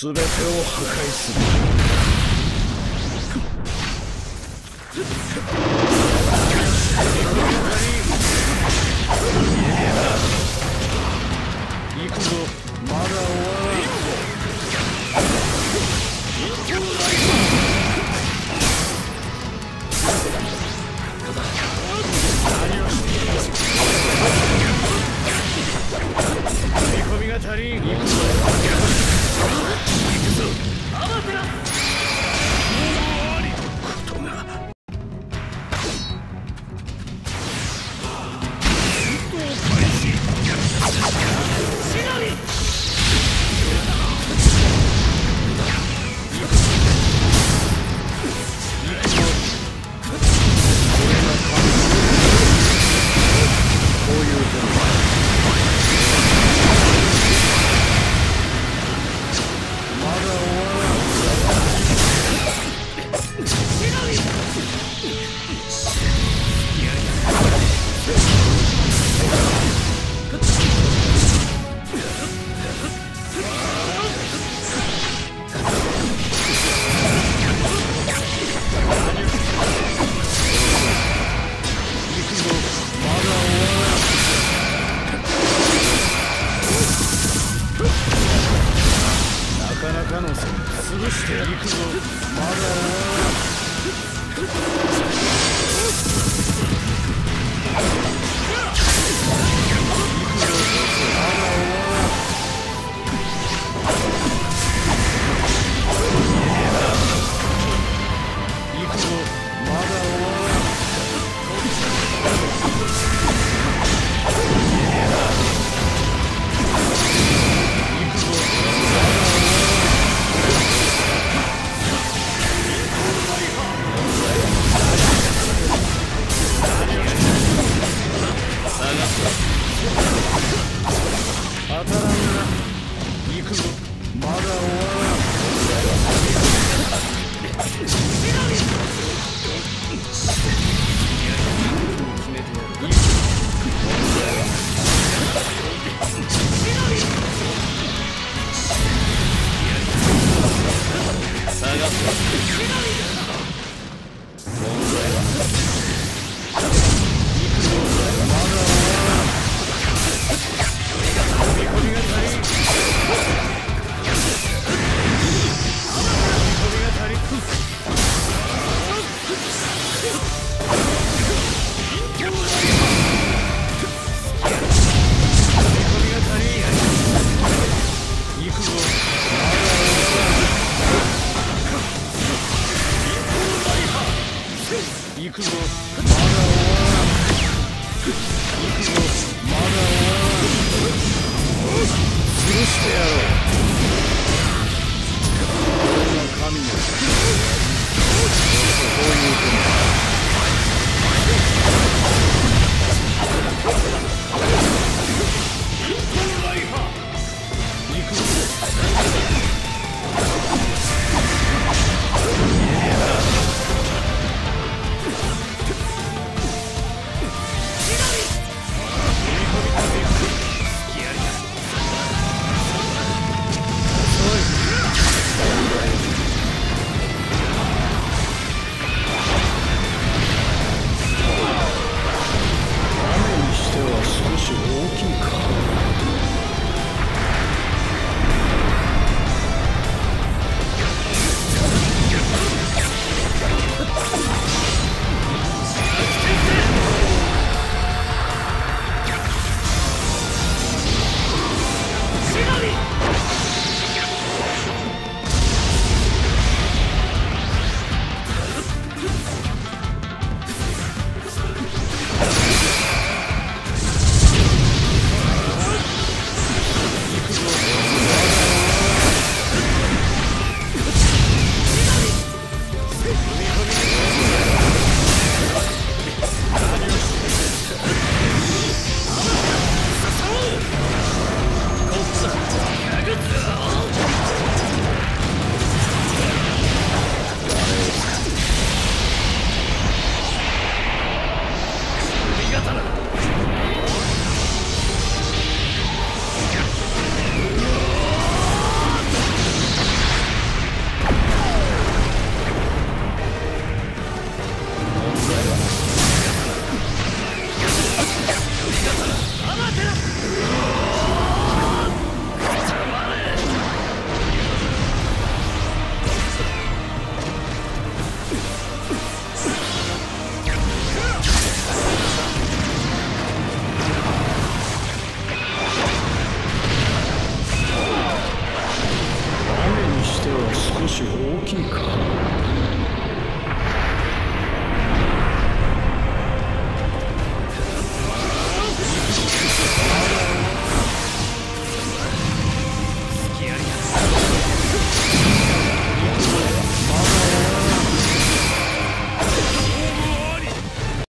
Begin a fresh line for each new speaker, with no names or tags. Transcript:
全てを破壊する。していくぞまだ Shit! は少し大きいか。